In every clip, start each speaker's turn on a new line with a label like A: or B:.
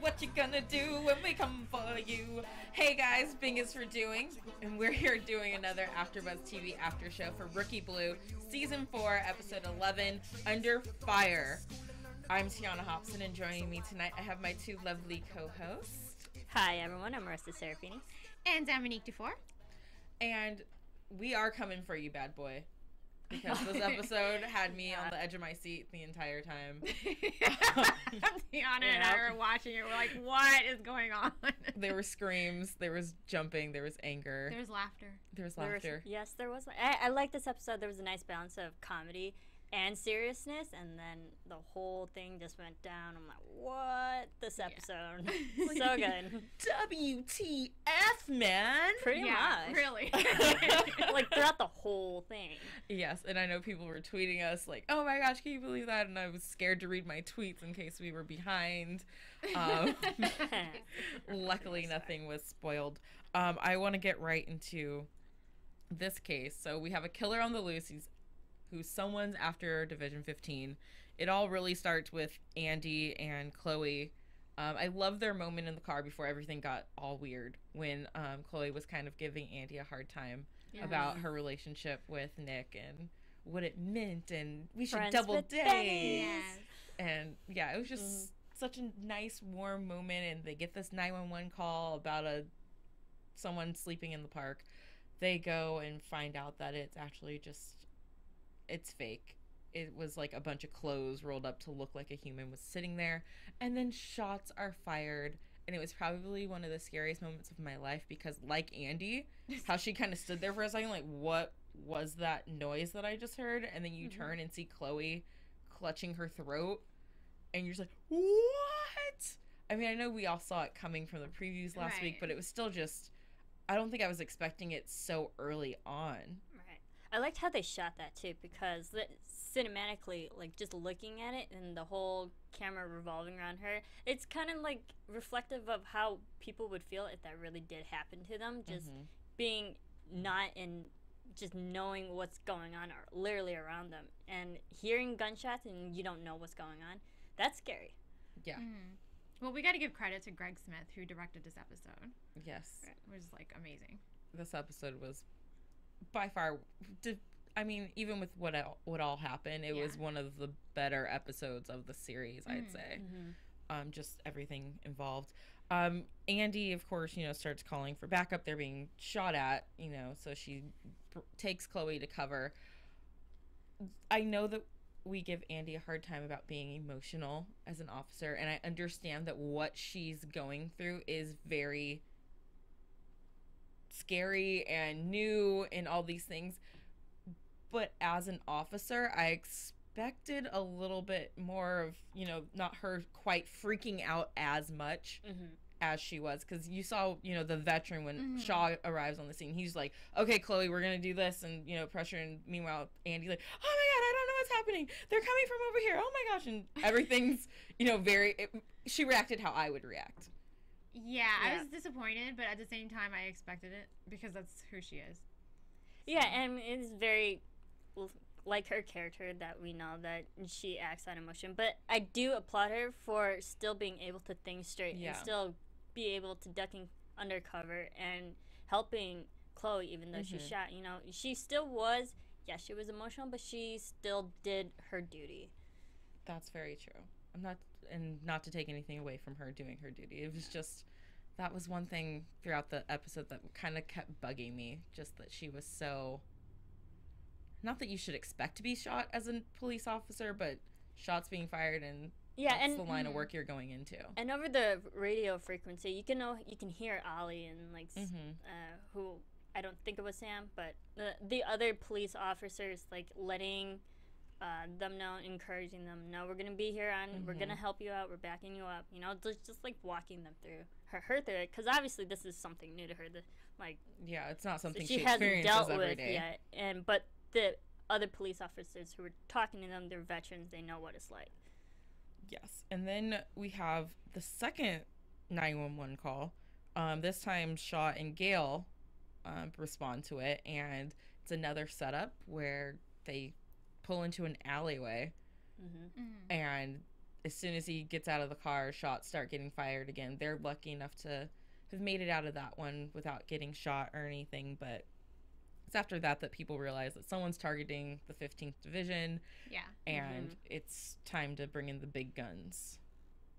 A: What you gonna do when we come for you? Hey guys, Bing is for doing, and we're here doing another AfterBuzz TV after show for Rookie Blue, season four, episode eleven, Under Fire. I'm Tiona Hobson, and joining me tonight, I have my two lovely co-hosts,
B: Hi everyone, I'm Marisa Serafini.
C: And Dominique Dufour.
A: and we are coming for you, bad boy. Because this episode had me on the edge of my seat the entire time.
C: Tiona and I
A: Yep.
C: were watching it. We're like, what is going on?
A: There were screams, there was jumping, there was anger,
C: There's laughter.
A: there was laughter.
B: There was-
A: laughter.
B: yes, there was. I, I like this episode. There was a nice balance of comedy and seriousness, and then the whole thing just went down. I'm like, what? This episode, so good.
A: WTF, man?
B: Pretty
C: yeah,
B: much.
C: really.
B: like throughout the whole thing.
A: Yes, and I know people were tweeting us like, "Oh my gosh, can you believe that?" And I was scared to read my tweets in case we were behind. Um, luckily, nothing was spoiled. Um, I want to get right into this case. So we have a killer on the loose. He's who's someone's after Division 15. It all really starts with Andy and Chloe. Um, I love their moment in the car before everything got all weird when um, Chloe was kind of giving Andy a hard time about her relationship with Nick and what it meant and we should
B: Friends
A: double date.
C: Yes.
A: And yeah, it was just
B: Mm-hmm.
A: such a nice warm moment and they get this 911 call about a someone sleeping in the park. They go and find out that it's actually just it's fake. It was like a bunch of clothes rolled up to look like a human was sitting there and then shots are fired and it was probably one of the scariest moments of my life because like Andy, how she kind of stood there for a second like what was that noise that I just heard and then you mm-hmm. turn and see Chloe clutching her throat and you're just like what? I mean, I know we all saw it coming from the previews last week, but it was still just I don't think I was expecting it so early on.
B: Right. I liked how they shot that too because the, cinematically, like just looking at it and the whole camera revolving around her, it's kind of like reflective of how people would feel if that really did happen to them. Just mm-hmm. being not in, just knowing what's going on or literally around them and hearing gunshots and you don't know what's going on. That's scary.
A: Yeah. Mm-hmm.
C: Well, we got to give credit to Greg Smith, who directed this episode.
A: Yes.
C: It was like amazing.
A: This episode was by far did I mean, even with what what all happened, it was one of the better episodes of the series, I'd say.
B: Mm-hmm.
A: Um, just everything involved. Um, Andy, of course, you know, starts calling for backup. They're being shot at, you know, so she pr- takes Chloe to cover. I know that we give Andy a hard time about being emotional as an officer, and I understand that what she's going through is very scary and new and all these things. But as an officer, I expected a little bit more of, you know, not her quite freaking out as much mm-hmm. as she was. Because you saw, you know, the veteran when mm-hmm. Shaw arrives on the scene, he's like, okay, Chloe, we're going to do this. And, you know, pressure. And meanwhile, Andy, like, oh my God, I don't know what's happening. They're coming from over here. Oh my gosh. And everything's, you know, very, it, she reacted how I would react.
C: Yeah,
B: Yeah.
C: I was disappointed, but at the same time, I expected it because that's who she is.
B: Yeah, and it's very like her character that we know that she acts on emotion. But I do applaud her for still being able to think straight
A: Yeah.
B: and still be able to ducking undercover and helping Chloe even though she mm-hmm. shot. You know, she still was. Yeah, she was emotional, but she still did her duty.
A: That's very true. I'm not, and not to take anything away from her doing her duty. It was just that was one thing throughout the episode that kind of kept bugging me. Just that she was so. not that you should expect to be shot as a police officer, but shots being fired and
B: Yeah,
A: that's
B: and
A: the line of work you're going into.
B: and over the radio frequency, you can know you can hear Ollie and like s
A: Mhm.
B: uh, who I don't think it was Sam, but the the other police officers like letting uh, them know, encouraging them. No, we're gonna be here on. We're gonna
A: Mhm.
B: help you out. We're backing you up. You know, just just like walking them through her her through it, because obviously this is something new to her. The, like
A: Yeah, it's not something
B: she,
A: she,
B: hasn't dealt
A: every
B: with
A: day.
B: yet. And but the other police officers who were talking to them, they're veterans. They know what it's like.
A: Yes. And then we have the second 911 call. Um, this time, Shaw and Gail um, respond to it, and it's another setup where they pull into an alleyway,
B: hmm
C: Mm.
A: and as soon as he gets out of the car, shots start getting fired again. They're lucky enough to have made it out of that one without getting shot or anything, but it's after that that people realize that someone's targeting the 15th Division
C: Yeah.
A: and it's time to bring in the big guns.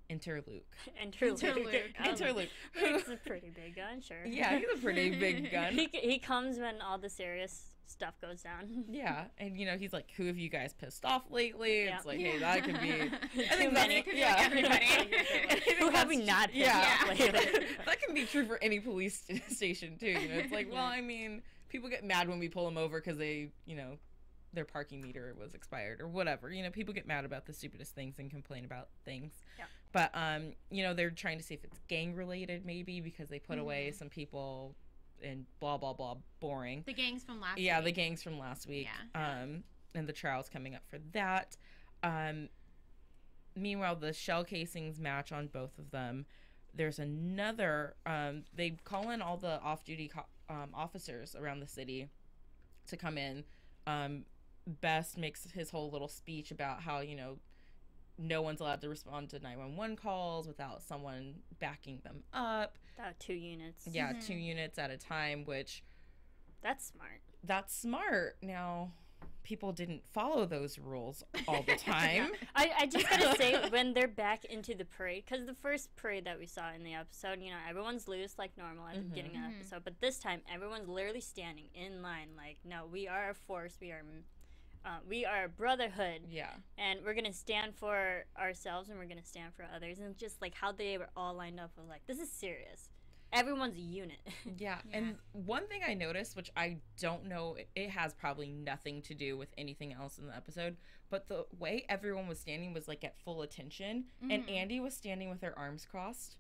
A: Enter Luke.
B: Interlude.
C: Interlude.
B: Um,
A: Enter Luke.
B: It's a pretty big gun, sure.
A: yeah, he's a pretty big gun.
B: he, he comes when all the serious stuff goes down.
A: yeah, and you know he's like, "Who have you guys pissed off lately?" It's like, "Hey, that could be." I think that's
C: Could be
A: yeah.
C: like everybody.
B: Who have we not pissed
A: Yeah,
C: off
B: lately?
A: that can be true for any police station too. You know, it's like, well, I mean, people get mad when we pull them over because they, you know, their parking meter was expired or whatever. You know, people get mad about the stupidest things and complain about things.
B: Yeah.
A: But um, you know, they're trying to see if it's gang related maybe because they put away some people and blah blah blah boring.
C: The gangs from last
A: Yeah, the gangs from last week.
C: Yeah.
A: Um, and the trial's coming up for that. Um, meanwhile, the shell casings match on both of them. There's another. Um, they call in all the off-duty co- um, officers around the city to come in. Um, Best makes his whole little speech about how you know no one's allowed to respond to 911 calls without someone backing them up.
B: About two units.
A: Yeah, mm-hmm. two units at a time, which
B: That's smart.
A: that's smart. Now, people didn't follow those rules all the time.
B: I, I just gotta say, when they're back into the parade, because the first parade that we saw in the episode, you know, everyone's loose like normal at the mm-hmm. beginning of the mm-hmm. episode, but this time everyone's literally standing in line, like, no, we are a force, we are, uh, we are a brotherhood,
A: yeah.
B: and we're gonna stand for ourselves and we're gonna stand for others, and just like how they were all lined up was like, this is serious. Everyone's a unit.
A: Yeah. And one thing I noticed, which I don't know, it- it has probably nothing to do with anything else in the episode, but the way everyone was standing was like at full attention, and Andy was standing with her arms crossed.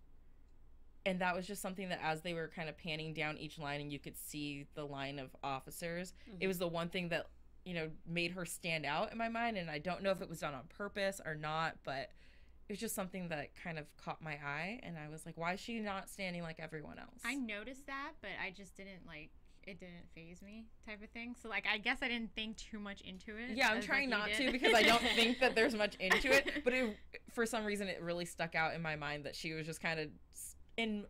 A: And that was just something that as they were kind of panning down each line and you could see the line of officers, it was the one thing that, you know, made her stand out in my mind. And I don't know if it was done on purpose or not, but it was just something that kind of caught my eye. And I was like, why is she not standing like everyone else?
C: I noticed that, but I just didn't like it didn't phase me type of thing. So like I guess I didn't think too much into it.
A: Yeah, I'm
C: as, like,
A: trying not to because I don't think that there's much into it. But it, for some reason, it really stuck out in my mind that she was just kind of in.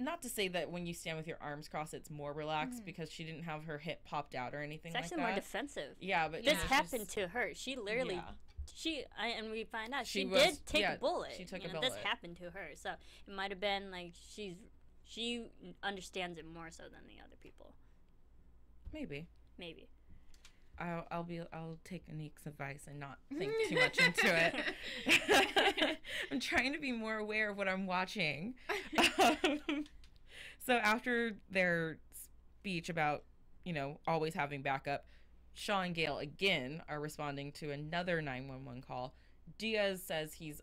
A: Not to say that when you stand with your arms crossed, it's more relaxed mm. because she didn't have her hip popped out or anything
B: It's
A: like
B: actually
A: that.
B: more defensive.
A: yeah, but
B: This
A: it
B: happened to her. She literally
A: Yeah.
B: she I, and we find out
A: She
B: she,
A: was-
B: did take
A: yeah,
B: a bullet.
A: she took
B: you
A: a
B: know, This happened to her, so it might have been like she's she understands it more so than the other people.
A: Maybe
B: Maybe.
A: I'll, I'll be I'll take Anik's advice and not think too much into it. I'm trying to be more aware of what I'm watching. Um, so after their speech about you know always having backup, Shaw and Gail again are responding to another 911 call. Diaz says he's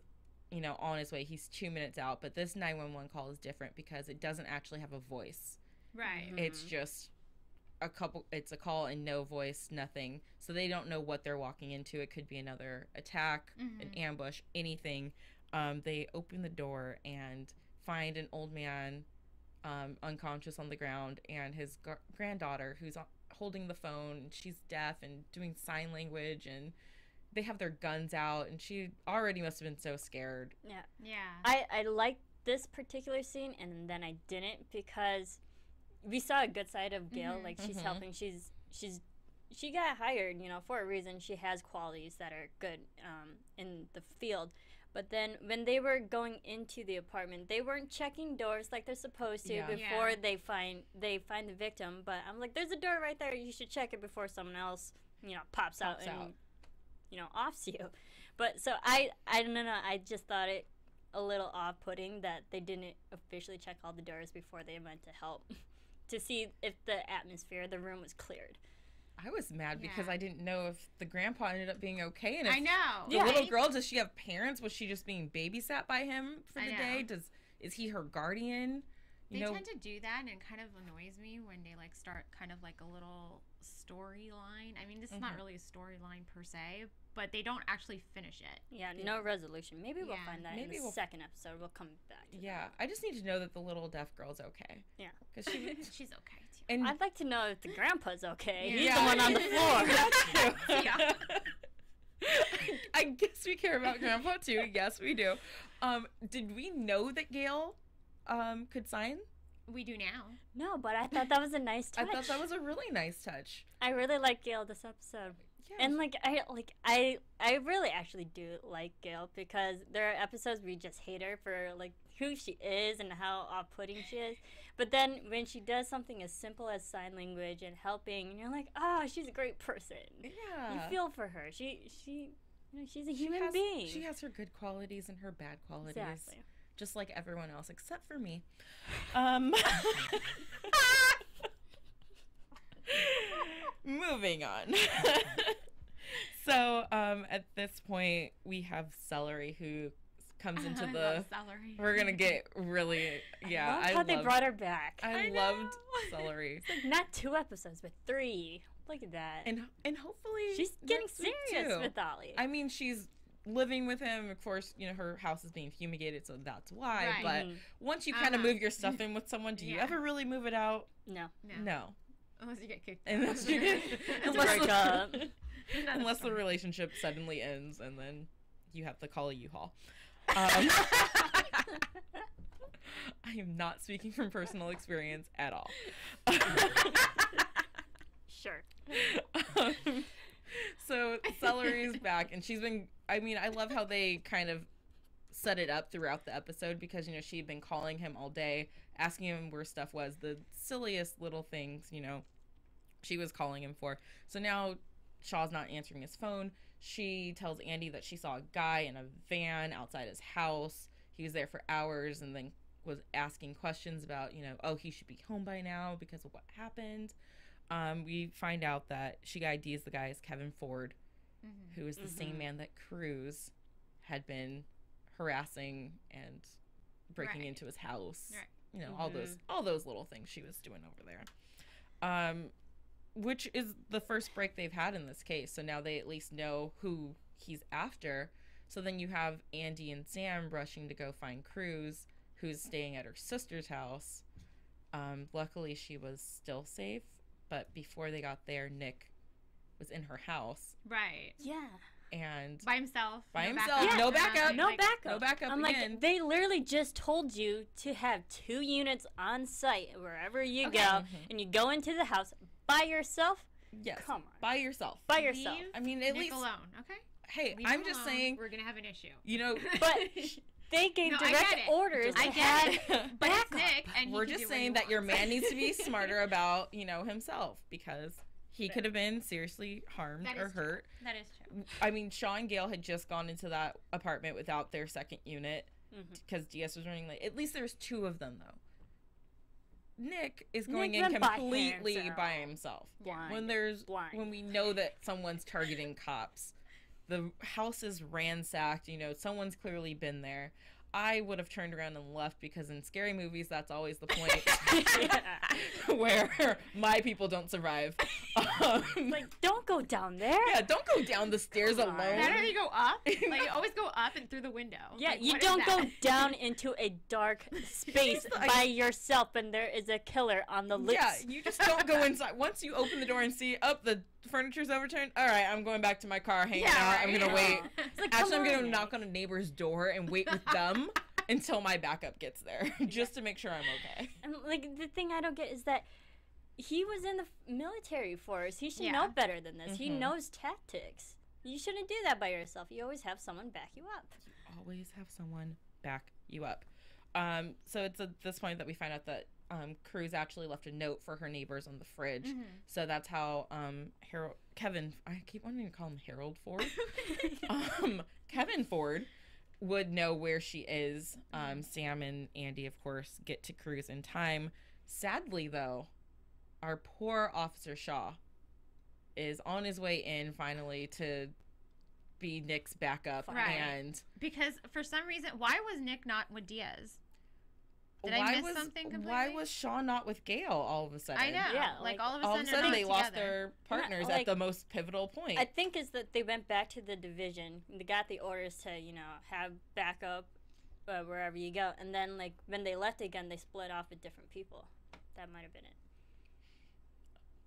A: you know on his way. He's two minutes out, but this 911 call is different because it doesn't actually have a voice.
C: right.
A: It's just a couple it's a call and no voice, nothing. So they don't know what they're walking into. It could be another attack, an ambush, anything. Um, they open the door and find an old man um, unconscious on the ground and his gr- granddaughter who's holding the phone. She's deaf and doing sign language and they have their guns out and she already must have been so scared.
B: Yeah.
C: Yeah.
B: I I liked this particular scene and then I didn't because we saw a good side of Gail.
C: Mhm.
B: Like she's
A: Mhm.
B: helping. She's she's she got hired, you know, for a reason. She has qualities that are good um, in the field. But then when they were going into the apartment, they weren't checking doors like they're supposed to
A: Yeah.
B: before
C: Yeah.
B: they find they find the victim. But I'm like, there's a door right there. You should check it before someone else you know pops, out
A: Pops
B: and you know offs you. But so I I don't know. I just thought it a little off-putting that they didn't officially check all the doors before they went to help to see if the atmosphere, the room was cleared.
A: I was mad because I didn't know if the grandpa ended up being okay and if
C: I know.
A: the
B: Yeah.
A: little girl does she have parents? Was she just being babysat by him for the day? Does is he her guardian? You
C: They
A: know,
C: tend to do that, and it kind of annoys me when they like start kind of like a little storyline. I mean, this is not
A: Mhm.
C: really a storyline per se, but they don't actually finish it.
B: Yeah, no resolution. Maybe we'll
C: Yeah,
B: find that in the
A: we'll-
B: second episode. We'll come back. To
A: yeah. I just need to know that the little deaf girl's okay.
B: Yeah.
A: because she
C: She's okay too.
A: and
B: I'd like to know if the grandpa's okay.
C: Yeah.
B: He's
A: Yeah.
B: the one on the floor.
A: That's true.
C: Yeah.
A: I guess we care about Grandpa too. Yes, we do. Um, did we know that Gail um, could sign?
C: We do now.
B: no, but I thought that was a nice touch.
A: I thought that was a really nice touch.
B: I really like Gail this episode. And like I like I I really actually do like Gail because there are episodes where you just hate her for like who she is and how off-putting she is. But then when she does something as simple as sign language and helping, and you're like, oh, she's a great person.
A: yeah.
B: You feel for her. She she you know, she's a
A: She
B: human
A: has-
B: being.
A: She has her good qualities and her bad qualities.
B: exactly.
A: Just like everyone else except for me. Um Moving on. So, um at this point we have Celery who comes into
C: I
A: the
C: love celery.
A: we're gonna get really yeah
B: love
A: I
B: how they brought her back.
A: I,
C: I
A: loved
C: know.
A: celery,
B: Like, not two episodes, but three. Look at that.
A: and and hopefully
B: she's getting serious with Ollie.
A: I mean, she's living with him. Of course, you know her house is being fumigated, so that's why.
C: Right.
A: But
B: Mhm.
A: once you kind of
C: Uh-huh.
A: move your stuff in with someone, do you ever really move it out?
B: no.
C: No.
A: No,
C: Unless you get kicked
A: unless you get,
C: That's
A: unless
B: break up.
A: Unless the relationship suddenly ends, and then you have to call a U-Haul. Um, I am not speaking from personal experience at all.
B: Sure.
A: um, so Celery's back, and she's been. I mean, I love how they kind of set it up throughout the episode because you know she'd been calling him all day, asking him where stuff was, the silliest little things, you know, she was calling him for. So now Shaw's not answering his phone. She tells Andy that she saw a guy in a van outside his house. He was there for hours and then was asking questions about, you know, oh, he should be home by now because of what happened. Um, we find out that she IDs the guy as Kevin Ford,
C: Mhm.
A: who is the same
B: Mhm.
A: man that Cruz had been harassing and breaking
C: Right.
A: into his house.
C: Right.
A: You know, all those
B: Mhm.
A: all those little things she was doing over there. Um which is the first break they've had in this case. So now they at least know who he's after. So then you have Andy and Sam rushing to go find Cruz, who's staying at her sister's house. Um, luckily, she was still safe, but before they got there, Nick was in her house
C: Right.
B: Yeah.
A: and
C: By himself.
A: By
C: no
A: himself,
C: backup,
A: no backup.
B: No
C: like-
B: backup.
A: no backup
B: I'm
A: again.
B: like, they literally just told you to have two units on site wherever you
C: Okay.
B: go,
A: Mhm.
B: and you go into the house by yourself.
A: yes,
B: Come on.
A: by yourself.
B: By yourself.
C: Leave
A: I mean, at
C: Nick
A: least
C: alone. Okay.
A: hey,
C: Leave
A: I'm just
C: alone.
A: saying,
C: we're gonna have an issue.
A: you know,
B: But they gave
C: No, I
B: direct
C: get it.
B: orders
C: I get
B: have
C: it. But it's
B: backup.
C: Nick, and
A: we're just
C: do what he
A: saying that your man needs to be smarter about you know himself because he could have been seriously harmed or
C: is true.
A: hurt.
C: That is true.
A: I mean, Shaw and Gail had just gone into that apartment without their second unit
B: mm-hmm.
A: because Diaz was running late. At least there's two of them though. Nick is going
B: Nick
A: in
B: went by
A: completely
B: himself.
A: by himself.
B: Blind.
A: When there's
B: Blind.
A: when we know that someone's targeting cops, the house is ransacked. You know, someone's clearly been there. I would have turned around and left because in scary movies, that's always the point where my people don't survive. Um,
B: like, don't go down there.
A: yeah, don't go down the stairs
B: Come on.
A: alone.
C: Better you go up. Like you always go up and through the window.
B: Yeah,
C: Like,
B: you don't go down into a dark space
A: like-
B: by yourself and there is a killer on the loose.
A: Yeah, you just don't go inside. Once you open the door and see, up the furniture's overturned. All right, I'm going back to my car, hanging
C: Yeah,
A: out. I'm gonna wait.
B: Like,
A: Actually, I'm gonna knock on a neighbor's door and wait with them until my backup gets there, just to make sure I'm okay.
B: And like the thing I don't get is that he was in the military force. He should
C: Yeah.
B: know better than this. He
A: Mhm.
B: knows tactics. You shouldn't do that by yourself. You always have someone back you up.
A: Always have someone back you up. Um, so it's at this point that we find out that um, Cruz actually left a note for her neighbors on the fridge.
C: Mhm.
A: So that's how um, Harold Kevin. I keep wanting to call him Harold Ford. um, Kevin Ford would know where she is. Um, Sam and Andy, of course, get to Cruz in time. Sadly, though, our poor Officer Shaw is on his way in finally to be Nick's backup.
C: Right.
A: And
C: Because for some reason, why was Nick not with Diaz? Did I
A: why
C: miss
A: was,
C: something completely?
A: Why was Shaw not with Gail all of a sudden?
C: I know.
B: Yeah,
C: like,
B: like,
C: all of a
A: All of
C: sudden,
A: a sudden,
C: they're
A: they
C: not
A: lost their partners
B: like-
A: at the most pivotal point.
B: I think is that they went back to the division. They got the orders to, you know, have backup uh, wherever you go, and then like when they left again, they split off with different people. That might have been it.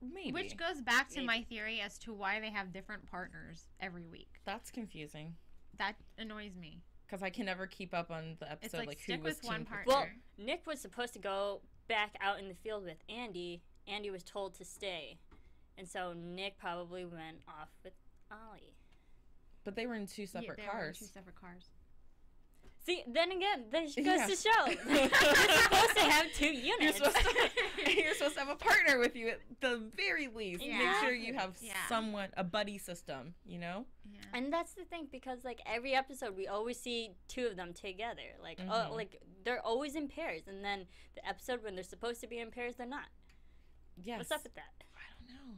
A: Maybe.
C: Which goes back to
B: Maybe.
C: my theory as to why they have different partners every week.
A: That's confusing
C: That annoys me.
A: because I can never keep up on the
C: It's
A: episode.
C: like,
A: like who
C: stick
A: was
C: with one partner.
B: Well, Nick was supposed to go back out in the field with Andy. Andy was told to stay, and so Nick probably went off with Ollie.
A: But they were in two
C: Yeah,
A: separate
C: they were in
A: cars.
C: Two separate cars.
B: See, then again, this goes
A: Yeah.
B: to show you're supposed to have two
A: You're
B: units.
A: supposed, to, you're supposed to have a partner with you at the very least. Make sure you have
C: Yeah.
A: someone, a buddy system, you know?
C: Yeah.
B: And that's the thing because like every episode we always see two of them together. Like
A: Mhm.
B: oh like they're always in pairs and then the episode when they're supposed to be in pairs they're not.
A: Yes.
B: What's up with that?
A: I don't know.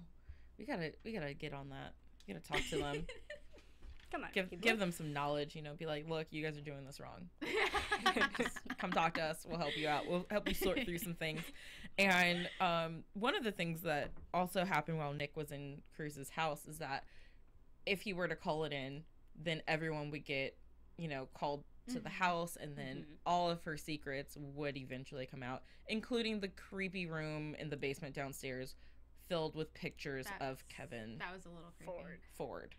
A: We gotta, we gotta get on that. We gotta talk to them.
B: Come on.
A: give,
B: people.
A: give them some knowledge. You know, be like, look, you guys are doing this wrong. Just come talk to us. We'll help you out. We'll help you sort through some things. And um, one of the things that also happened while Nick was in Cruz's house is that if he were to call it in, then everyone would get, you know, called to the
C: Mhm.
A: house, and then
B: Mhm.
A: all of her secrets would eventually come out, including the creepy room in the basement downstairs, filled with pictures of Kevin
C: That was a little creepy.
B: Ford.
A: Ford.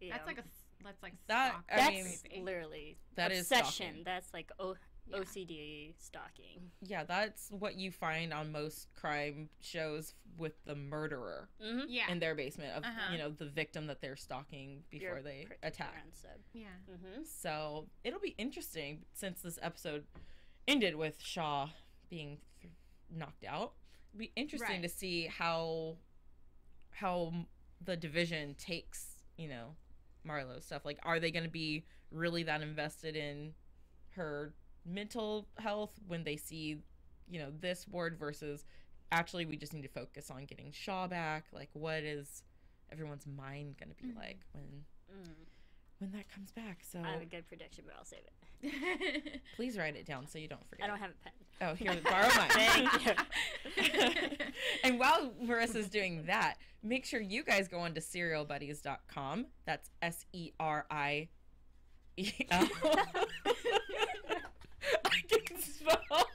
B: Yeah.
C: That's like a. That's like
A: That-
C: stalk.
A: I
B: That's
A: mean,
B: literally
A: That is
B: obsession.
A: stalking.
B: That's like o-
C: Yeah.
B: OCD stalking.
A: Yeah, that's what you find on most crime shows with the murderer
B: Mm-hmm.
C: Yeah.
A: in their basement of
C: Uh-huh.
A: you know the victim that they're stalking before they attack.
C: yeah.
B: Mm-hmm.
A: So it'll be interesting since this episode ended with Shaw being th- knocked out. It'll be interesting
C: Right.
A: to see how how the division takes you know Marlo's stuff. Like, are they going to be really that invested in her mental health when they see you know this ward versus actually we just need to focus on getting Shaw back? Like, what is everyone's mind going to be
C: Mhm.
A: like when
B: Mm.
A: when that comes back? So
B: I have a good prediction, but I'll save it.
A: Please write it down so you don't forget.
B: I don't have a pen.
A: Oh, here, borrow mine.
B: Thank you.
A: and while Marisa's doing that, make sure you guys go on to serialbuddies.com. That's S E R I E L. I can spell.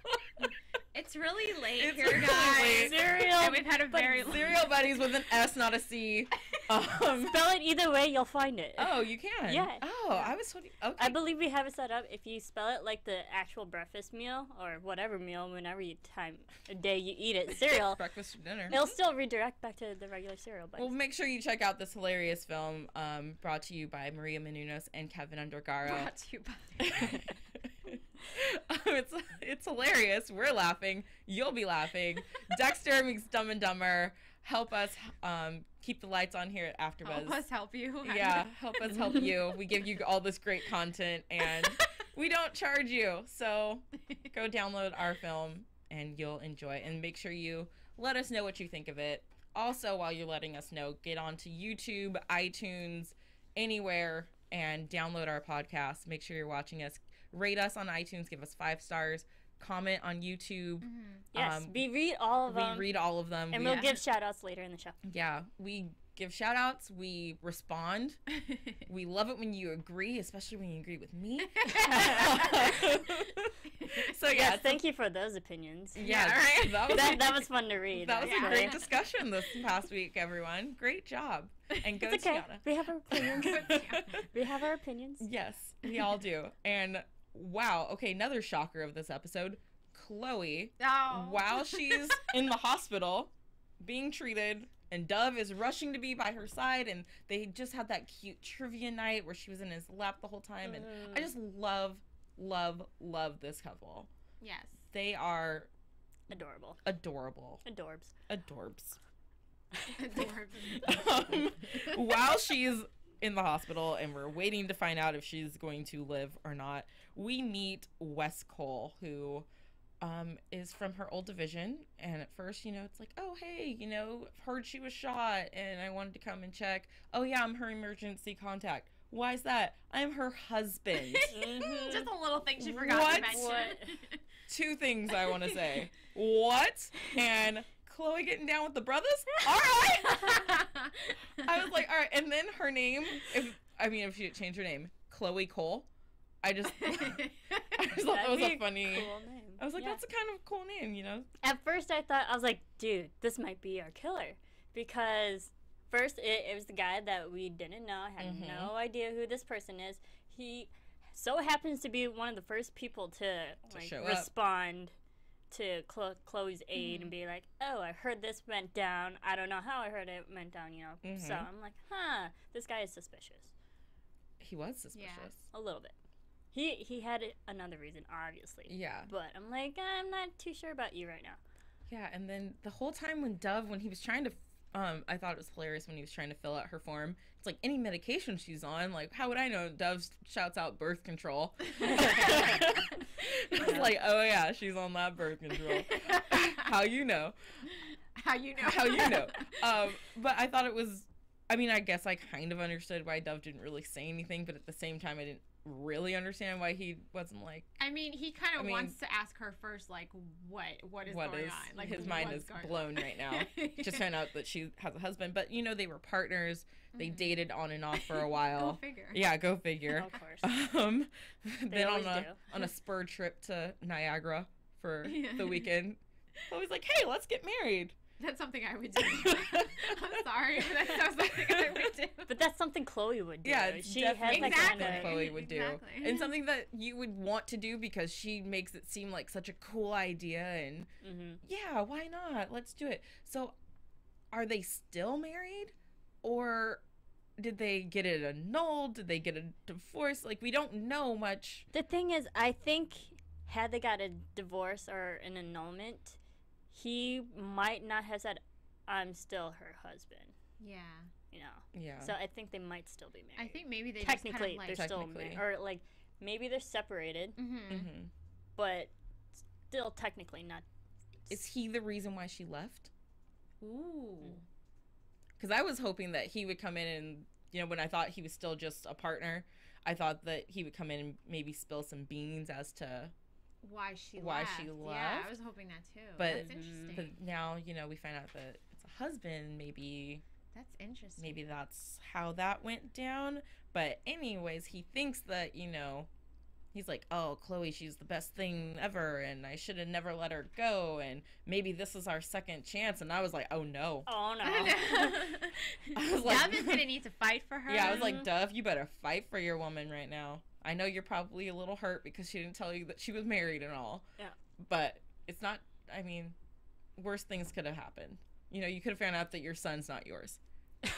C: it's really late
A: It's
C: here,
A: really
C: guys.
A: late.
B: Cereal.
C: And we've had a
B: but
C: very
A: Serial Buddies with an S, not a C. Um,
B: Spell it either way, you'll find it.
A: oh, you can.
B: Yeah.
A: Oh, I was. Okay.
B: I believe we have it set up. If you spell it like the actual breakfast meal or whatever meal, whenever you time a day you eat it, cereal,
A: breakfast for dinner.
B: it'll still redirect back to the regular cereal. But
A: Well, make sure you check out this hilarious film um, brought to you by Maria Menounos and Keven Undergaro.
C: brought to you by.
A: um, it's it's hilarious. We're laughing. You'll be laughing. Dexter makes Dumb and Dumber. Help us um, keep the lights on here at AfterBuzz.
C: Help us help you.
A: Yeah, help us help you. We give you all this great content, and we don't charge you. So go download our film, and you'll enjoy. it. And make sure you let us know what you think of it. Also, while you're letting us know, get onto YouTube, iTunes, anywhere, and download our podcast. Make sure you're watching us. Rate us on iTunes. Give us five stars. Comment on YouTube.
C: Mhm.
B: yes,
A: um,
B: we read all of
A: We
B: them,
A: read all of them.
B: and
A: We-
B: we'll give shout outs later in the show.
A: yeah, we give shout outs. We respond. We love it when you agree, especially when you agree with me. so yeah,
B: Yes, thank you for those opinions.
A: yeah,
C: Yeah, right.
A: that was
B: That, that was fun to read.
A: that was
C: Yeah.
A: a great discussion this past week, everyone. Great job, and go
B: It's okay.
A: Tiona.
B: We have our opinions. we have our opinions.
A: yes, we all do. And wow, okay, another shocker of this episode, Chloe.
C: oh.
A: While she's in the hospital being treated, and Dov is rushing to be by her side, and they just had that cute trivia night where she was in his lap the whole time, and I
B: Mm.
A: just love, love, love this couple.
C: Yes.
A: They are
B: Adorable.
A: adorable.
B: Adorbs.
A: Adorbs.
C: Adorable.
A: um, while she's in the hospital and we're waiting to find out if she's going to live or not, we meet Wes Cole, who um, is from her old division. And at first, you know, it's like, oh, hey, you know, heard she was shot and I wanted to come and check. Oh, yeah, I'm her emergency contact. Why is that? I'm her husband.
B: Mhm.
C: Just a little thing she forgot
A: What?
C: to mention.
B: What?
A: Two things I want to say. What? And Chloe getting down with the brothers? All right. I was like, all right. And then her name, if I mean, if she changed her name, Chloe Cole, I just, I just thought that was a funny.
B: Cool name.
A: I was like,
B: Yeah.
A: that's a kind of cool name, you know?
B: At first, I thought I was like, dude, this might be our killer because first it, it was the guy that we didn't know, had
A: Mhm.
B: no idea who this person is. He so happens to be one of the first people to, like
A: show up.
B: To Chlo- Chloe's aid and be like, "Oh, I heard this went down. I don't know how I heard it went down. You know." So
A: Mhm.
B: I'm like, "Huh, this guy is suspicious
A: He was suspicious.
B: a little bit." He he had another reason, obviously.
A: Yeah.
B: But I'm like, I'm not too sure about you right now.
A: Yeah. And then the whole time when Dov, when he was trying to, um, I thought it was hilarious when he was trying to fill out her form. It's like any medication she's on. Like, how would I know? Dov shouts out birth control. I was like, oh yeah, she's on that birth control. how you know?
C: How you know?
A: How you know? Um, but I thought it was. I mean, I guess I kind of understood why Dov didn't really say anything, but at the same time, I didn't really understand why he wasn't like,
C: I mean, he kind of
A: I mean-
C: wants to ask her first, like, what what is
A: what
C: going
A: is
C: on? Like,
A: his mind is blown
C: on?
A: right now. Just found out that she has a husband, but you know they were partners. They
C: Mhm.
A: dated on and off for a while.
C: Go
A: while.
C: figure.
A: yeah, go figure.
B: of course.
A: Um, then on a
B: do.
A: on a spur trip to Niagara for
C: Yeah.
A: the weekend, I was like, "Hey, let's get married."
C: That's something I would do. I'm sorry, but that's not something I would do.
B: But that's something Chloe would do.
A: Yeah,
B: she has
A: definitely
B: like
C: Exactly.
A: something Chloe would do,
C: Exactly.
A: and something that you would want to do because she makes it seem like such a cool idea. And
B: hmm
A: yeah, why not? Let's do it. So, are they still married, or did they get it annulled? Did they get a divorce? Like we don't know much.
B: The thing is, I think had they got a divorce or an annulment, he might not have said, "I'm still her husband."
C: Yeah,
B: You know.
A: Yeah.
B: So I think they might still be married.
C: I think maybe they
B: technically
C: just kind
B: they're
C: of like.
B: still
A: Technically.
B: married, or like maybe they're separated,
C: Mm-hmm.
A: hmm
B: but still technically not.
A: Is he the reason why she left?
C: Ooh.
A: because I was hoping that he would come in and you know when I thought he was still just a partner, I thought that he would come in and maybe spill some beans as to.
C: Why she
A: Why
C: left.
A: she
C: Yeah,
A: left.
C: I was hoping that too.
A: But-
C: that's interesting.
A: But now you know we find out that it's a husband. Maybe
C: that's interesting.
A: maybe that's how that went down. But anyways, he thinks that you know. He's like, oh, Chloe, she's the best thing ever, and I should have never let her go, and maybe this is our second chance. And I was like, oh no.
B: Oh no.
A: I was like-
C: Dov is gonna need to fight for her.
A: Yeah, I was like. Dov, you better fight for your woman right now. I know you're probably a little hurt because she didn't tell you that she was married and all.
B: Yeah.
A: But it's not, I mean, worse things could have happened. You know, you could have found out that your son's not yours.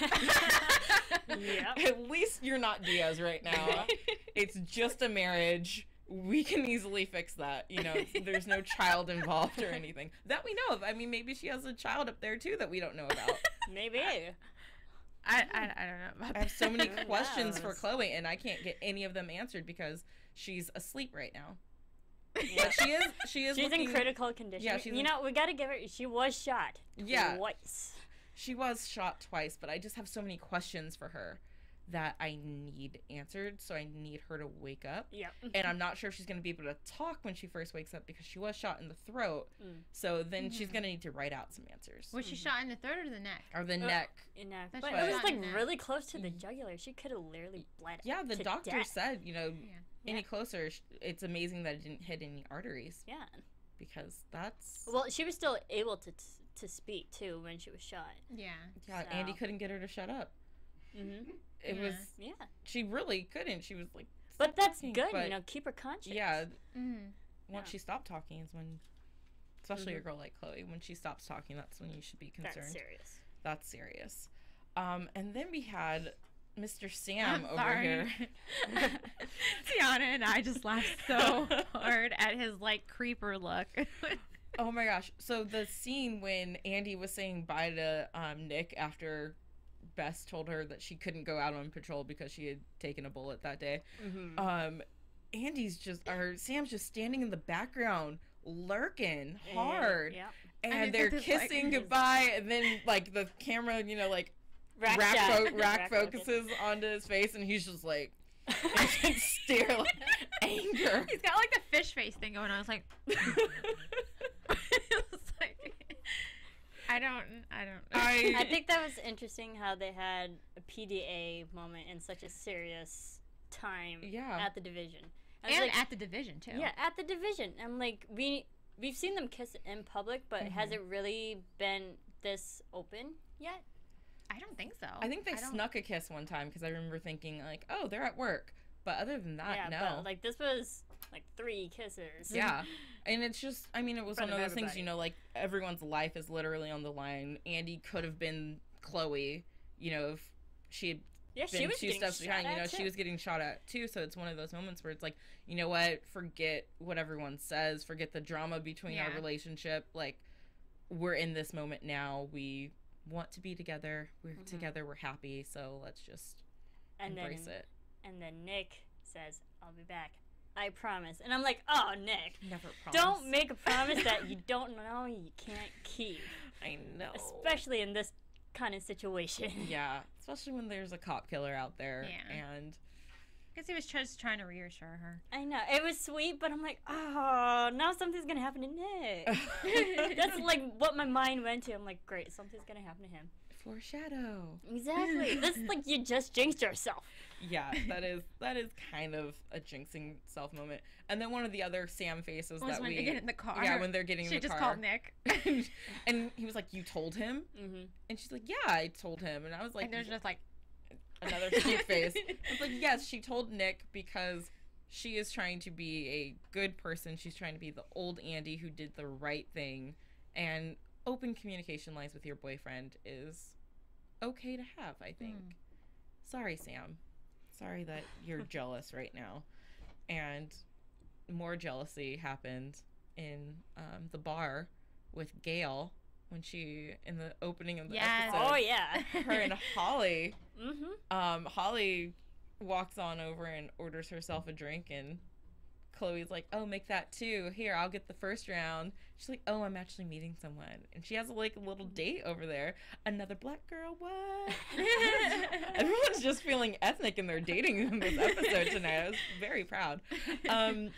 B: Yep.
A: At least you're not Diaz right now. it's just a marriage. We can easily fix that. You know, there's no child involved or anything that we know of. I mean, maybe she has a child up there too that we don't know about.
B: Maybe.
C: I, I, I don't know about
A: I have so many questions for? Chloe, and I can't get any of them answered because she's asleep right now.
B: Yeah.
A: But she is. She is.
B: She's
A: looking,
B: in critical condition.
A: Yeah, she's
B: you
A: in-
B: know, we gotta give her. She was shot.
A: Yeah.
B: Twice.
A: She was shot twice, but I just have so many questions for her that I need answered. So I need her to wake up,
B: Yep.
A: and I'm not sure if she's going to be able to talk when she first wakes up because she was shot in the throat.
B: Mm.
A: So then she's
C: Mhm.
A: going to need to write out some answers
C: Was she shot in the third or the neck?
A: or the
B: Uh,
A: neck.
B: You know,
C: That's
B: but it was like
C: in that.
B: really close to the jugular. She could have literally bled.
A: Yeah, the
B: to
A: doctor
B: death.
A: said, you know,
C: Yeah.
A: any
B: Yeah.
A: closer, it's amazing that it didn't hit any arteries
B: Yeah.
A: because that's
B: Well, she was still able to to speak too when she was shot.
C: Yeah.
A: yeah. Andy couldn't get her to shut up.
B: hmm
A: It
C: Yeah.
A: was
B: Yeah.
A: she really couldn't. She was like,
B: But that's
A: talking,"
B: good.
A: but
B: you know, keep her conscious.
A: Yeah,
C: Mm-hmm.
A: once
B: Yeah.
A: she stopped talking is when, especially a
B: Mhm.
A: girl like Chloe, when she stops talking, that's when you should be concerned.
B: That's serious.
A: That's serious. Um, and then we had Mr. Sam
C: I'm
A: over
C: sorry.
A: here.
C: Tiona and I just laughed so hard at his like creeper look.
A: Oh my gosh. So the scene when Andy was saying bye to um, Nick after Best told her that she couldn't go out on patrol because she had taken a bullet that day.
B: Mhm.
A: Um, Andy's just, or Sam's just standing in the background lurking hard.
B: Yeah.
A: And
C: And
A: they're
C: this, like,
A: kissing goodbye, and then like the camera, you know, like
B: Rack,
A: rack, fo- rack
B: focus.
A: focuses onto his face, and he's just like stare like anger.
C: He's got like the fish face thing going on. It's like I don't, I don't.
A: I-
B: I think that was interesting how they had a PDA moment in such a serious time
A: Yeah.
B: at the division. I
C: and
B: like,
C: at the division too.
B: yeah, at the division. I'm like, we we've seen them kiss in public, but
A: Mm-hmm.
B: has it really been this open yet?
C: I don't think so.
A: I think they
C: don't-
A: snuck a kiss one time because I remember thinking like, oh, they're at work. But other than that,
B: yeah,
A: no.
B: but like this was like three kisses.
A: yeah, and it's just, I mean, it was one of
B: of
A: those things, you know, like everyone's life is literally on the line. Andy could have been Chloe, you know, if she had
B: yeah, she
A: been
B: was
A: two steps behind. You know,
B: too.
A: she was getting shot at too. So it's one of those moments where it's like, you know what? Forget what everyone says. Forget the drama between our relationship. Like, we're in this moment now. We want to be together. We're
B: Mhm.
A: together. We're happy. So let's just
B: and
A: embrace
B: then
A: it.
B: and then Nick says, "I'll be back. I promise." And I'm like, "Oh, Nick,
A: Never promise.
B: don't make a promise that you don't know you can't keep,
A: I know.
B: especially in this kind of situation."
A: Yeah, especially when there's a cop killer out there.
C: Yeah.
A: And
C: Because he was just trying to reassure her.
B: I know it was sweet, but I'm like, "Oh, now something's gonna happen to Nick." That's like what my mind went to. I'm like, "Great, something's gonna happen to him."
A: foreshadow.
B: Exactly. This is like you just jinxed yourself.
A: Yeah, that is that is kind of a jinxing self moment. And then one of the other Sam faces
C: Was
A: that
C: when
A: we
C: they get in the car.
A: yeah when they're getting in
C: she
A: the
C: just
A: car.
C: called Nick.
A: and, and he was like, "You told him?"
B: Mm-hmm.
A: And she's like, "Yeah, I told him." And I was like,
C: and there's just like
A: another cute face. I was like, "Yes, she told Nick because she is trying to be a good person. She's trying to be the old Andy who did the right thing, and open communication lines with your boyfriend is okay to have. I think.
C: Mm.
A: Sorry, Sam. Sorry that you're jealous right now, and more jealousy happened in um, the bar with Gail when she in the opening of the
C: Yes.
A: episode.
B: Oh yeah.
A: Her and Holly.
B: mm-hmm.
A: Um, Holly walks on over and orders herself a drink, and Chloe's like, "Oh, make that two. Here, I'll get the first round." She's like, "Oh, I'm actually meeting someone," and she has like a little date over there. Another black girl. What? Everyone's just feeling ethnic in their dating in this episode tonight. I was very proud. Um,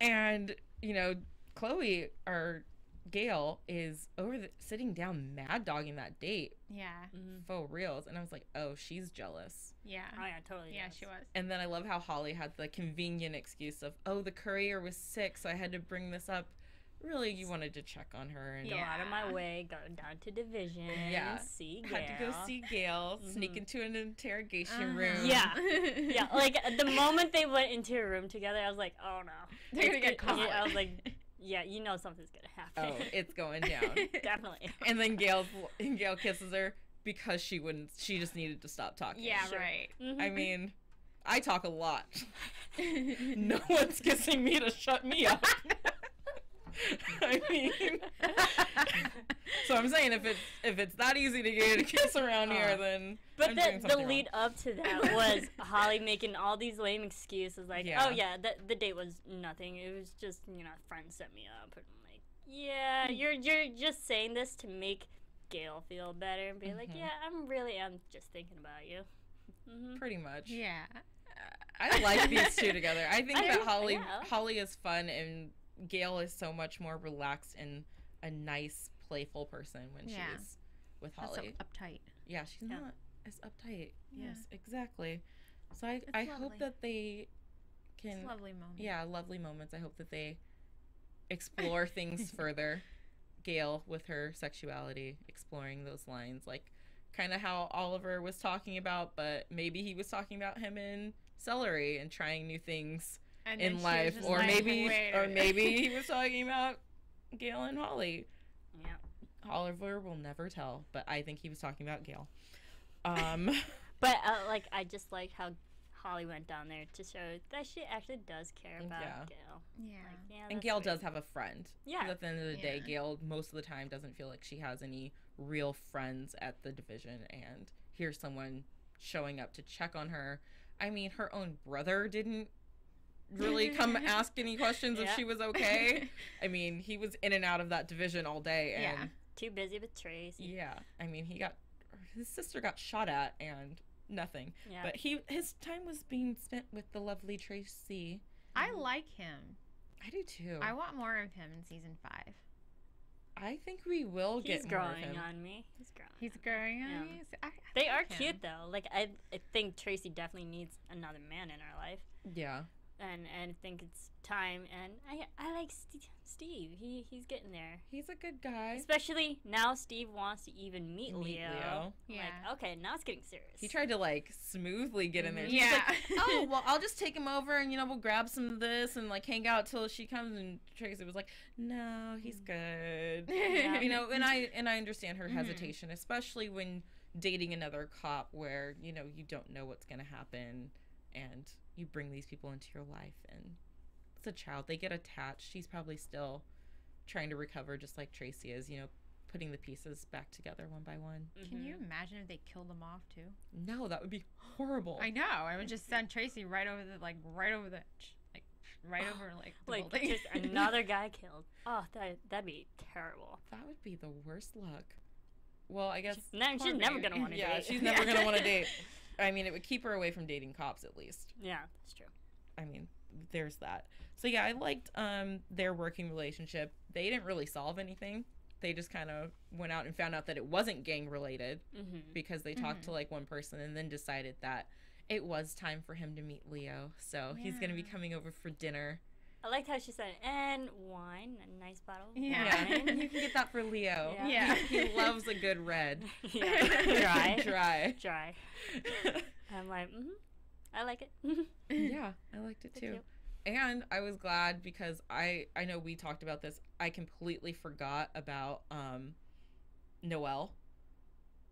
A: and you know, Chloe or Gail is over the, sitting down, mad dogging that date
C: yeah,
B: mm-hmm.
A: for reals, and I was like, "Oh, she's jealous."
C: yeah,
B: Oh yeah, totally.
C: yeah.
B: does.
C: She was.
A: And then I love how Holly had the convenient excuse of, "Oh, the courier was sick, so I had to bring this up." Really, you wanted to check on her and
B: Go
C: Yeah.
B: out of my way, go down to division,
A: Yeah.
B: see
A: had to go see Gail, sneak
B: Mhm.
A: into an interrogation
C: Uh-huh.
A: room.
B: Yeah. Yeah, like the moment they went into a room together, I was like, oh no,
C: They're gonna get
B: It's- yeah,
C: caught.
B: I was like, yeah, you know something's gonna happen.
A: Oh, it's going down.
B: Definitely.
A: and then Gail and Gail kisses her because she wouldn't. She just needed to stop talking.
C: yeah,
B: Sure.
C: right.
B: Mhm.
A: I mean, I talk a lot. no one's kissing me to shut me up. I mean, so I'm saying if it's if it's that easy to get a kiss around here,
B: Uh,
A: then
B: But
A: I'm
B: the,
A: doing
B: the
A: something
B: lead up to that was Holly making all these lame excuses, like,
A: Yeah.
B: oh yeah, the, the date was nothing. It was just you know, a friend set me up. And I'm like, yeah, you're you're just saying this to make Gail feel better and be like,
A: Mhm.
B: yeah, I'm really I'm just thinking about you. hmm
A: pretty much.
C: yeah.
A: I like these two together. I think
B: I
A: that Holly
B: yeah.
A: Holly is fun and Gail is so much more relaxed and a nice, playful person when
C: Yeah.
A: she's with
C: That's
A: Holly.
C: up, uptight.
A: Yeah, she's
B: Yeah.
A: not as uptight.
C: Yeah.
A: Yes, exactly. So I,
C: It's
A: I
C: lovely.
A: hope that they can
C: a lovely moment.
A: yeah, lovely moments. I hope that they explore things further. Gail with her sexuality, exploring those lines, like kind of how Oliver was talking about, but maybe he was talking about him in Celery and trying new things
C: And
A: in life, or
C: like,
A: maybe,
C: "Wait
A: or maybe he was talking about Gail and Holly.
B: Yeah.
A: Oliver will never tell, but I think he was talking about Gail. Um,
B: But uh, like, I just like how Holly went down there to show that she actually does care about
A: Yeah.
B: Gail.
C: Yeah.
B: Like, yeah,
A: and Gail
B: sweet.
A: does have a friend.
B: Yeah.
A: At the end of the day, Gail most of the time doesn't feel like she has any real friends at the division, and here's someone showing up to check on her. I mean, her own brother didn't really come ask any questions if she was okay. I mean, he was in and out of that division all day, and
C: Yeah.
B: Too busy with Tracy.
A: yeah, I mean, he got his sister got shot at and nothing.
B: Yeah.
A: But he his time was being spent with the lovely Tracy.
C: I mm. like him.
A: I do too.
C: I want more of him in season five.
A: I think we will
B: He's
A: get more of
B: growing on me. He's growing.
C: He's
B: on me.
C: growing on
B: Yeah.
C: me. So I- I
B: They are
C: him.
B: cute though. Like I, I think Tracy definitely needs another man in her life,
A: Yeah.
B: And and I think it's time. And I I like St- Steve. He he's getting there.
A: He's a good guy.
B: Especially now, Steve wants to even meet,
A: Meet
B: Leo.
A: Leo.
C: Yeah.
B: Like okay, now it's getting serious.
A: He tried to like smoothly get in there. He
C: Yeah.
A: like, oh well, I'll just take him over and you know we'll grab some of this and like hang out till she comes. And Tracy was like, no, he's good.
B: Yeah.
A: you know, and I and I understand her
C: Mhm.
A: hesitation, especially when dating another cop where you know you don't know what's gonna happen and you bring these people into your life and it's a child they get attached she's probably still trying to recover just like tracy is you know putting the pieces back together one by one
C: Can
B: Mhm.
C: you imagine if they killed them off too?
A: no that would be horrible
C: I know. I would just send Tracy right over the like right over the ch- like right over like the
B: like
C: building.
B: just another guy killed? Oh, that that'd be terrible.
A: that would be the worst luck well i guess
B: No, she's never gonna want to
A: yeah
B: date.
A: she's never gonna want to date i mean it would keep her away from dating cops at least
B: Yeah, that's true.
A: I mean, there's that. So yeah, I liked um their working relationship. They didn't really solve anything. They just kind of went out and found out that it wasn't gang related
B: hmm
A: because they talked to like one person and then decided that it was time for him to meet Leo. So he's gonna be coming over for dinner.
B: I liked how she said, and wine, a nice bottle. Of
C: Yeah.
A: Yeah,
B: wine.
A: you can get that for Leo.
B: Yeah.
C: Yeah.
A: he loves a good red.
B: yeah. Dry.
A: Dry.
B: Dry. I'm like, mm-hmm. I like it.
A: yeah, I liked it
B: So
A: too. and i was glad because i i know we talked about this i completely forgot about um noelle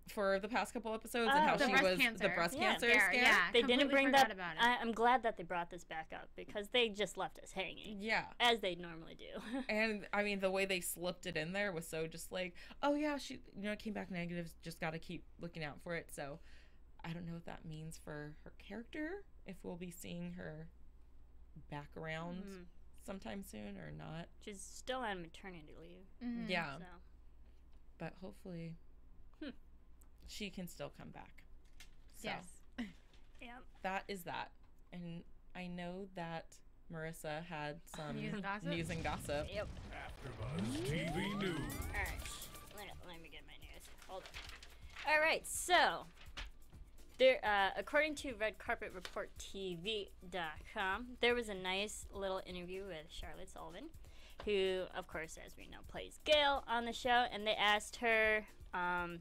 A: for the past couple episodes and
B: Oh.
A: how she
C: breast
A: was the breast
B: Yeah.
A: cancer
C: There,
A: scare
C: yeah.
B: They didn't bring that.
C: about it.
B: I, I'm glad that they brought this back up because they just left us hanging,
A: yeah
B: as they normally do.
A: and i mean the way they slipped it in there was so just like oh yeah she you know came back negative just gotta keep looking out for it so i don't know what that means for her character if we'll be seeing her back around
B: Mhm.
A: sometime soon or not
B: She's still on maternity leave.
C: Mhm.
A: yeah
B: So
A: but hopefully. She can still come back. So
C: Yes.
B: yeah.
A: that is that. And I know that Marisa had some
C: News and gossip?
A: news and gossip.
B: Yep.
D: AfterBuzz TV News.
B: All right. Let, let me get my news. Hold on. All right. So, there, uh, according to RedCarpetReportTV.com, there was a nice little interview with Charlotte Sullivan, who, of course, as we know, plays Gail on the show, and they asked her um,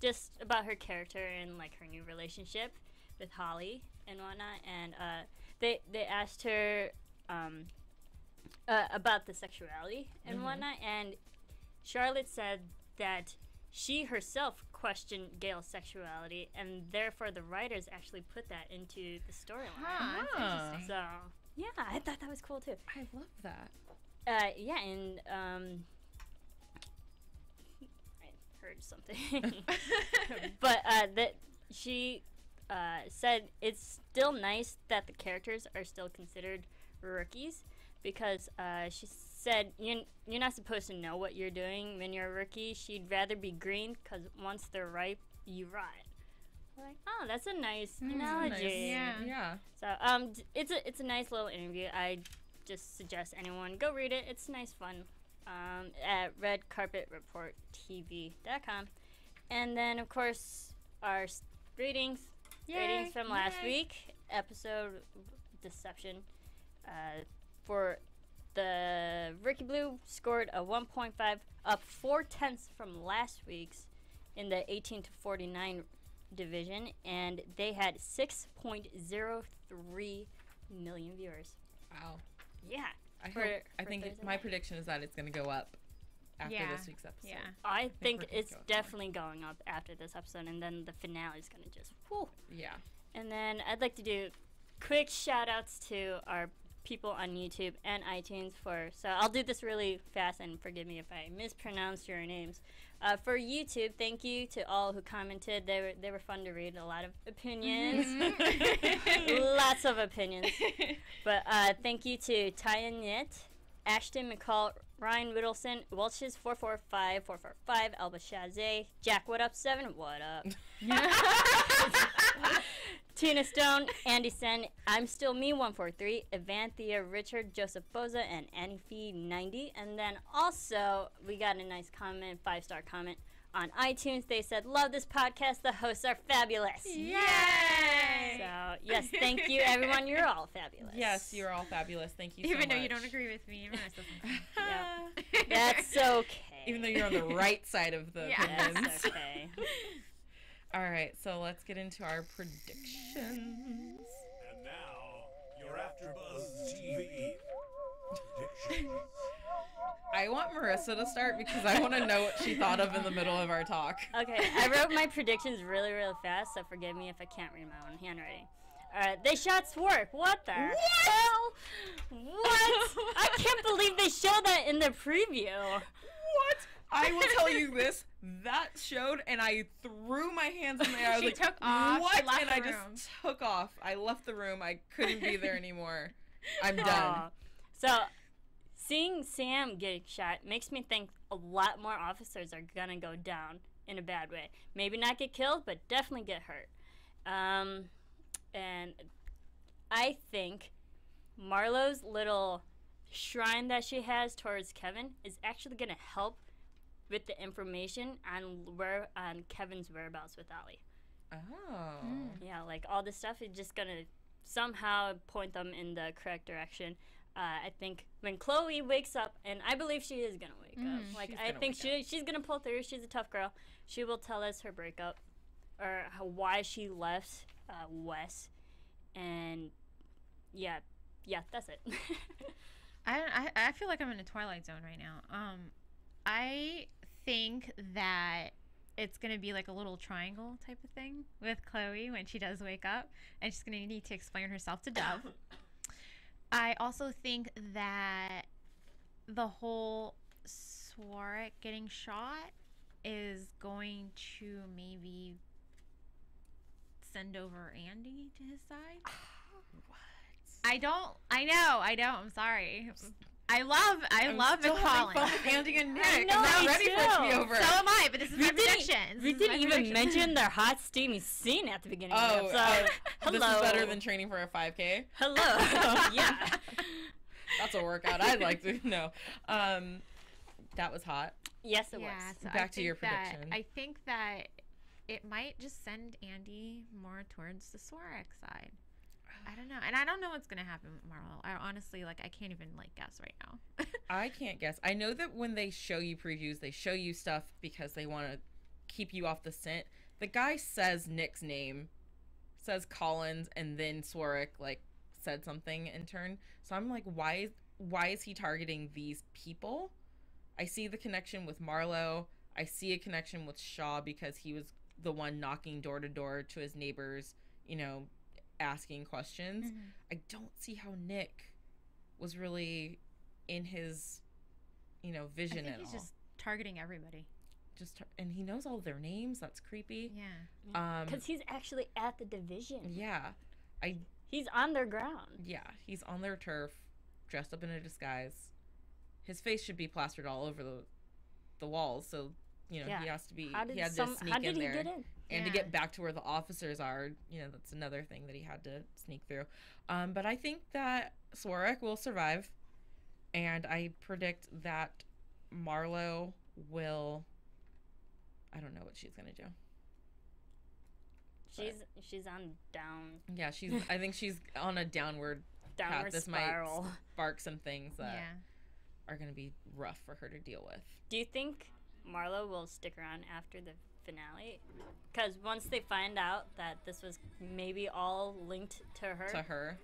B: just about her character and like her new relationship with Holly and whatnot, and uh, they they asked her. Um, uh, about the sexuality and
A: Mhm.
B: whatnot, and Charlotte said that she herself questioned Gail's sexuality, and therefore the writers actually put that into the storyline.
C: Huh, that's
A: Ah.
C: interesting.
B: So yeah, I thought that was cool too.
A: I love that.
B: Uh, yeah, and um, I heard something, but uh, that she uh, said it's still nice that the characters are still considered rookies because uh, she said you're, you're not supposed to know what you're doing when you're a rookie. She'd rather be green because once they're ripe, you rot. Like, oh, that's a nice
C: Mm,
B: analogy.
A: Nice.
C: Yeah.
A: Yeah.
B: So um, it's a it's a nice little interview. I just suggest anyone go read it. It's nice fun. Um, at redcarpetreporttv.com, and then of course our ratings ratings from last
C: yay.
B: week episode Deception. Uh, for the Rookie Blue scored a 1.5, up four tenths from last week's in the 18 to 49 division, and they had 6.03 million viewers.
A: Wow.
B: Yeah.
A: I
B: For-
A: hope, I think
B: Thursday
A: my prediction is that it's going to go up after
C: Yeah.
A: this week's episode.
C: Yeah.
B: I
A: we're
B: think it's
A: go forward.
B: definitely going up after this episode, and then the finale is gonna just. Whew.
A: Yeah.
B: And then I'd like to do quick shout outs to our people on YouTube and iTunes for. So I'll do this really fast and forgive me if I mispronounce your names. Uh, for YouTube, thank you to all who commented. They were they were fun to read. A lot of opinions, lots of opinions. But uh, thank you to Tyan Ashton McCall, Ryan Whittleson, Welch's 445, 445, Alba Shazay, Jack What Up 7, What Up? Tina Stone, Andy Sen, I'm Still Me 143, Evanthea Richard, Joseph Boza, and Annie Fee 90. And then also, we got a nice comment, five star comment on iTunes. They said, Love this podcast. The hosts are fabulous.
C: Yay!
B: So, yes, thank you, everyone. You're all fabulous.
A: Yes, you're all fabulous. Thank you so
C: Even though you don't agree with me, I'm gonna still think
B: Yeah. That's okay.
A: Even though you're on the right side of the
C: Yeah.
A: opinions.
B: That's okay.
A: All right, so let's get into our predictions.
E: And now, your AfterBuzz TV.
A: I want Marisa to start because I want to know what she thought of in the middle of our talk.
B: Okay, I wrote my predictions really, really fast, so forgive me if I can't read my own handwriting. Alright, they shot Swarek. What the hell? What? I can't believe they showed that in the preview.
A: I will tell you this. That showed, and I threw my hands in the air. I was
C: She
A: like,
C: took off,
A: What?
C: left
A: and I
C: room.
A: just took off. I left the room. I couldn't be there anymore. I'm done.
B: Aw. So, seeing Sam get shot makes me think a lot more officers are gonna go down in a bad way. Maybe not get killed, but definitely get hurt. Um, and I think Marlo's little shrine that she has towards Kevin is actually gonna help with the information on where on Kevin's whereabouts with Ali.
A: Oh.
B: Yeah, like all this stuff is just gonna somehow point them in the correct direction. Uh, I think when Chloe wakes up, and I believe she is gonna wake up. Like
A: She's
B: I think
A: wake
B: she she's gonna pull through. She's a tough girl. She will tell us her breakup, or how, why she left uh, Wes, and yeah, yeah, that's it.
C: I, I I feel like I'm in a twilight zone right now. Um, I think that it's gonna be like a little triangle type of thing with Chloe when she does wake up, and she's gonna need to explain herself to Dov. I also think that the whole Swarek getting shot is going to maybe send over Andy to his side. What? I don't. I know. I don't. I'm sorry. I love. I
A: I'm
C: love
A: still having
C: McFarlane.
A: fun with Andy and Nick.
B: I know,
A: I'm not
B: me
A: ready for it to be
B: too.
A: over.
C: So am I, but this is
B: We
C: my
B: didn't-
C: predictions.
B: we
C: is my
B: didn't even
C: predictions.
B: mention their hot, steamy scene at the beginning of the
A: oh,
B: episode.
A: uh, this is
B: Hello.
A: better than training for a 5K.
B: Hello. yeah.
A: That's a workout I'd like to know. Um, that was hot.
B: Yes, it
C: Yeah.
B: was.
C: So
A: Back
C: I
A: to your
C: think that-
A: prediction.
C: I think that it might just send Andy more towards the Swarek side. I don't know, and I don't know what's gonna happen with Marlo. I honestly like. I can't even like guess right now.
A: I can't guess. I know that when they show you previews, they show you stuff because they want to keep you off the scent. The guy says Nick's name, says Collins, and then Swarek like said something in turn. So I'm like, why? Why is he targeting these people? I see the connection with Marlo. I see a connection with Shaw because he was the one knocking door to door to his neighbors. You know, asking questions.
C: Mm-hmm.
A: I don't see how Nick was really in his, you know,
C: I
A: vision
C: think
A: at
C: he's
A: all.
C: just targeting everybody.
A: Just tar- and he knows all their names. That's creepy.
C: Yeah.
A: Um,
B: Because he's actually at the division.
A: yeah, I
B: He's on their ground.
A: yeah, he's on their turf, dressed up in a disguise. His face should be plastered all over the the walls, so you know
B: Yeah.
A: he has to be.
B: How did
A: he had
B: some?
A: to sneak
B: How
A: in
B: he
A: there.
B: get in?
A: And to get back to where the officers are, you know, that's another thing that he had to sneak through. Um, but I think that Swarek will survive, and I predict that Marlo will. I don't know what she's gonna do.
B: She's she's on down
A: Yeah, she's. I think she's on a downward
B: downward
A: This might
B: spiral.
A: spark some things that
C: yeah.
A: are gonna be rough for her to deal with.
B: Do you think Marlo will stick around after the finale? Because once they find out that this was maybe all linked to her,
A: To her,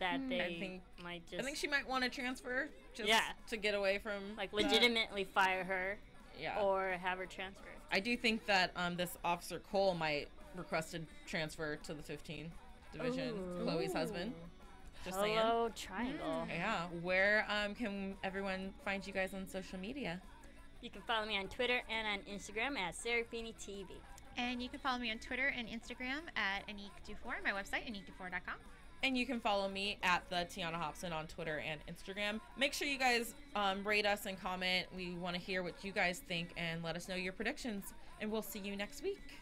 B: that they
A: I think-
B: might just
A: I think she might want to transfer just
B: Yeah.
A: to get away from
B: like
A: that.
B: legitimately fire her
A: Yeah.
B: or have her transferred.
A: I do think that um, this officer Cole might request a transfer to the 15 division.
B: Ooh.
A: Chloe's husband. Just saying.
B: Hello, Triangle.
A: Yeah. Where um, can everyone find you guys on social media?
B: You can follow me on Twitter and on Instagram at Serafini TV.
C: And you can follow me on Twitter and Instagram at Anique24, my website, anique24.com.
A: And you can follow me at the Tiona Hobson on Twitter and Instagram. Make sure you guys um, rate us and comment. We want to hear what you guys think and let us know your predictions. And we'll see you next week.